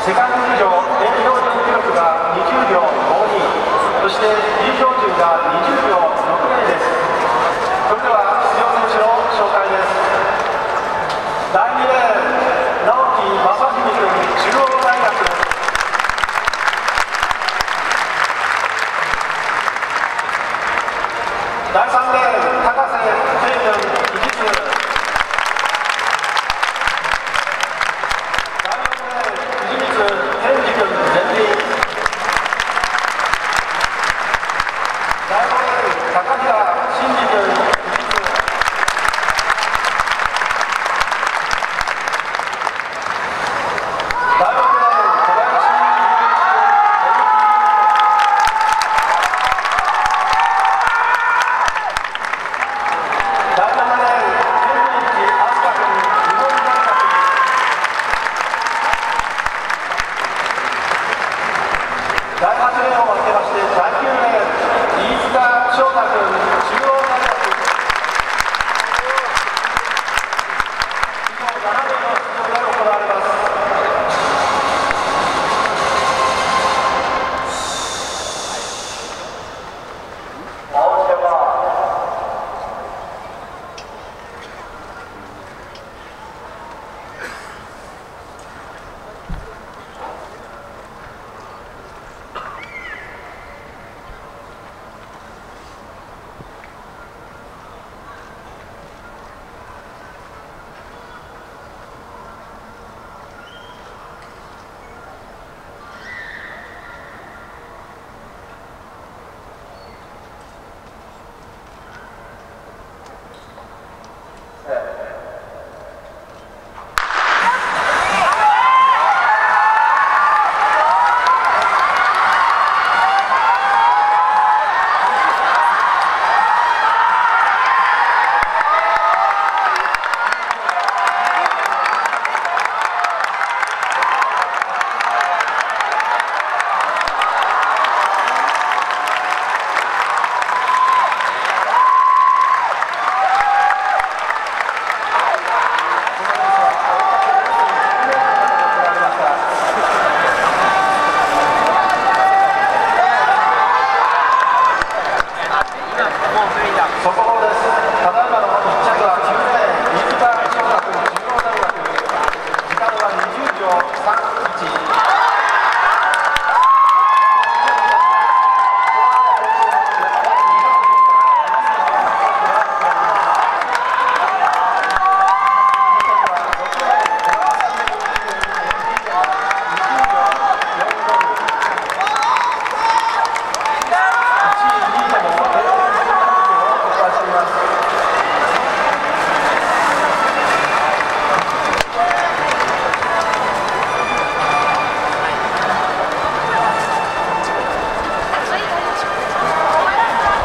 世界陸上連標準記録が20秒52そして B 標準が20秒を分けまして